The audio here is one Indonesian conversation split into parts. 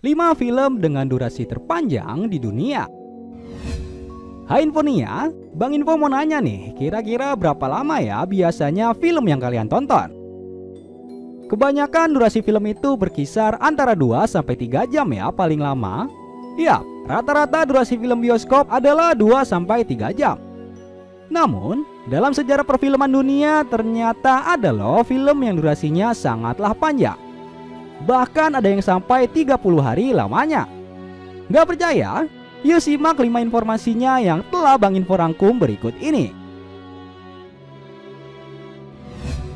5 film dengan durasi terpanjang di dunia. Hai Infonia, Bang Info mau nanya nih, kira-kira berapa lama ya biasanya film yang kalian tonton? Kebanyakan durasi film itu berkisar antara 2 sampai 3 jam ya paling lama. Ya, rata-rata durasi film bioskop adalah 2 sampai 3 jam. Namun, dalam sejarah perfilman dunia ternyata ada loh film yang durasinya sangatlah panjang. Bahkan ada yang sampai 30 hari lamanya. Gak percaya? Yuk simak 5 informasinya yang telah Bang Info rangkum berikut ini.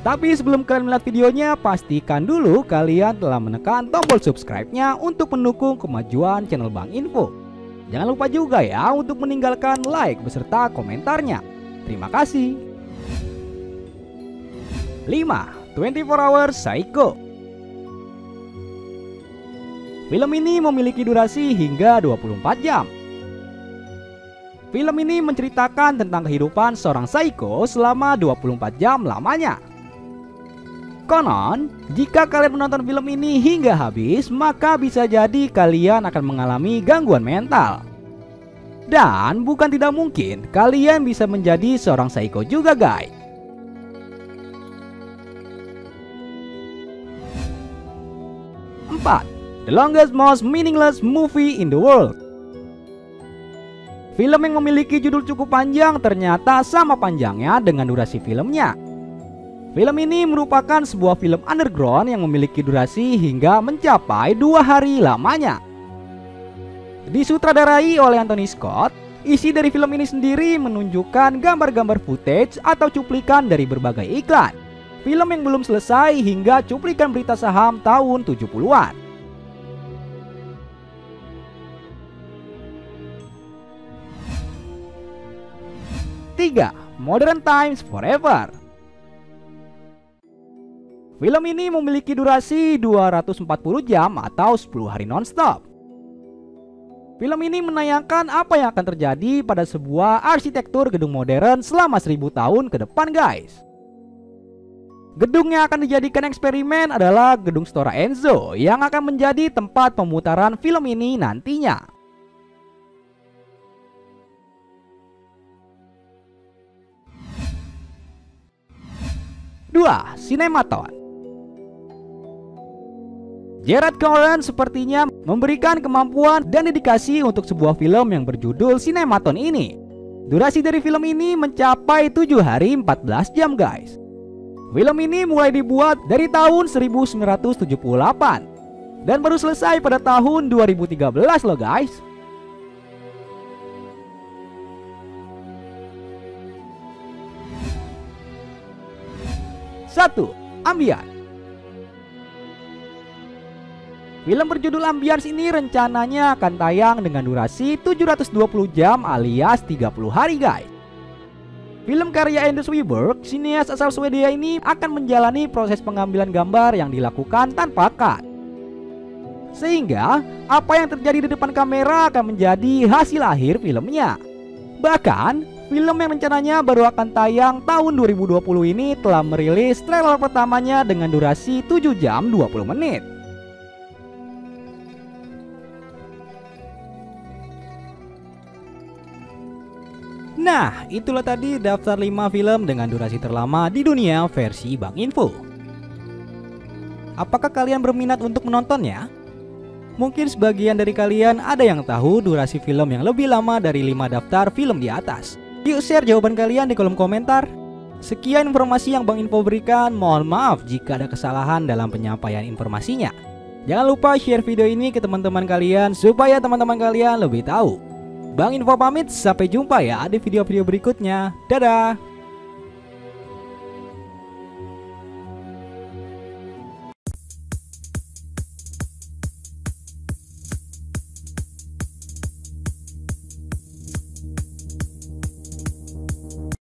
Tapi sebelum kalian melihat videonya, pastikan dulu kalian telah menekan tombol subscribe-nya untuk mendukung kemajuan channel Bang Info. Jangan lupa juga ya untuk meninggalkan like beserta komentarnya. Terima kasih. 5. 24 Hour Psycho Film ini memiliki durasi hingga 24 jam. Film ini menceritakan tentang kehidupan seorang psycho selama 24 jam lamanya. Konon, jika kalian menonton film ini hingga habis, maka bisa jadi kalian akan mengalami gangguan mental. Dan bukan tidak mungkin kalian bisa menjadi seorang psycho juga guys. Empat, The longest most meaningless movie in the world. Film yang memiliki judul cukup panjang ternyata sama panjangnya dengan durasi filmnya. Film ini merupakan sebuah film underground yang memiliki durasi hingga mencapai dua hari lamanya. Disutradarai oleh Anthony Scott, isi dari film ini sendiri menunjukkan gambar-gambar footage atau cuplikan dari berbagai iklan. Film yang belum selesai hingga cuplikan berita saham tahun 70-an. Tiga, Modern Times Forever. Film ini memiliki durasi 240 jam atau 10 hari nonstop. Film ini menayangkan apa yang akan terjadi pada sebuah arsitektur gedung modern selama seribu tahun ke depan guys. Gedung yang akan dijadikan eksperimen adalah gedung Stora Enzo yang akan menjadi tempat pemutaran film ini nantinya. Dua, Sinematon Gerard Coren sepertinya memberikan kemampuan dan dedikasi untuk sebuah film yang berjudul Sinematon ini. Durasi dari film ini mencapai 7 hari 14 jam guys. Film ini mulai dibuat dari tahun 1978 dan baru selesai pada tahun 2013 loh guys. Satu, Ambian Film berjudul Ambience ini rencananya akan tayang dengan durasi 720 jam alias 30 hari guys. Film karya Anders Wiberg, sinias asal Swedia ini akan menjalani proses pengambilan gambar yang dilakukan tanpa cut. Sehingga apa yang terjadi di depan kamera akan menjadi hasil akhir filmnya. Bahkan, film yang rencananya baru akan tayang tahun 2020 ini telah merilis trailer pertamanya dengan durasi 7 jam 20 menit. Nah, itulah tadi daftar 5 film dengan durasi terlama di dunia versi Bang Info. Apakah kalian berminat untuk menontonnya? Mungkin sebagian dari kalian ada yang tahu durasi film yang lebih lama dari 5 daftar film di atas. Yuk share jawaban kalian di kolom komentar. Sekian informasi yang Bang Info berikan, mohon maaf jika ada kesalahan dalam penyampaian informasinya. Jangan lupa share video ini ke teman-teman kalian supaya teman-teman kalian lebih tahu Bang Info pamit, sampai jumpa ya di video-video berikutnya. Dadah!